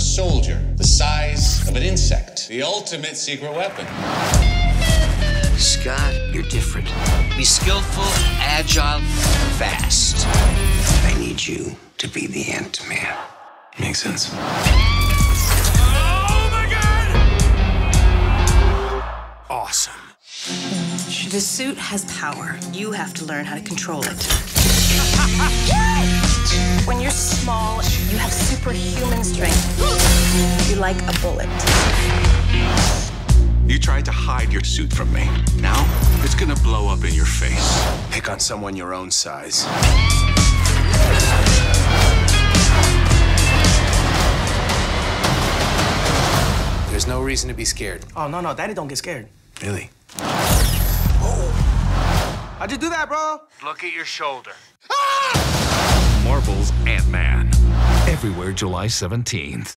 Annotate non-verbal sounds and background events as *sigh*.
a soldier the size of an insect. The ultimate secret weapon. Scott, you're different. Be skillful, agile, fast. I need you to be the Ant Man. Makes sense. Oh awesome. The suit has power. You have to learn how to control it. *laughs* like a bullet. You tried to hide your suit from me. Now, it's gonna blow up in your face. Pick on someone your own size. There's no reason to be scared. Oh, no, no. Daddy don't get scared. Really? How'd you do that, bro? Look at your shoulder. Marvel's Ant Man. Everywhere July 17th.